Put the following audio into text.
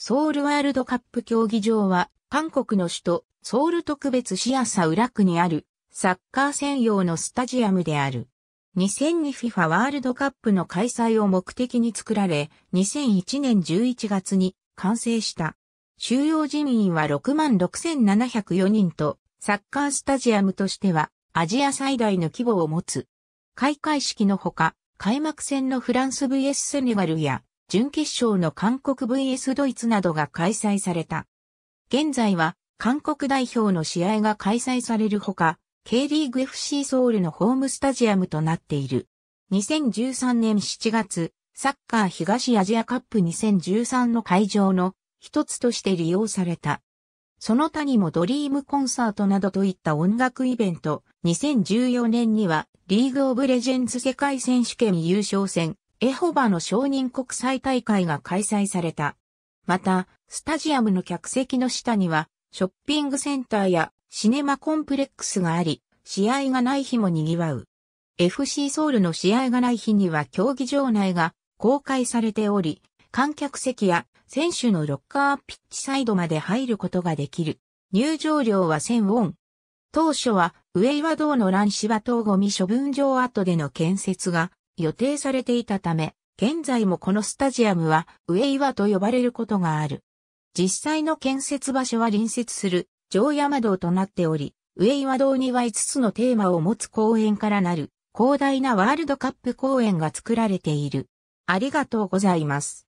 ソウルワールドカップ競技場は、韓国の首都、ソウル特別市朝浦区にある、サッカー専用のスタジアムである。2002 FIFA ワールドカップの開催を目的に作られ、2001年11月に完成した。収容人員は66,704人と、サッカースタジアムとしてはアジア最大の規模を持つ。開会式のほか、開幕戦のフランス vs セネガルや、準決勝の韓国 vs ドイツなどが開催された。現在は、韓国代表の試合が開催されるほか、K リーグ FC ソウルのホームスタジアムとなっている。2013年7月、サッカー東アジアカップ2013の会場の一つとして利用された。その他にもドリームコンサートなどといった音楽イベント、2014年にはリーグオブレジェンズ世界選手権優勝戦、エホバの承認国際大会が開催された。また、スタジアムの客席の下には、ショッピングセンターやシネマコンプレックスがあり、試合がない日も賑わう。FC ソウルの試合がない日には競技場内が公開されており、観客席や選手のロッカーピッチサイドまで入ることができる。入場料は1000ウォン。当初は、ウェイワ道の乱芝島ゴミ処分場跡での建設が予定されていたため、現在もこのスタジアムは上岩と呼ばれることがある。実際の建設場所は隣接する城山道となっており、上岩道には5つのテーマを持つ公園からなる広大なワールドカップ公園が作られている。ありがとうございます。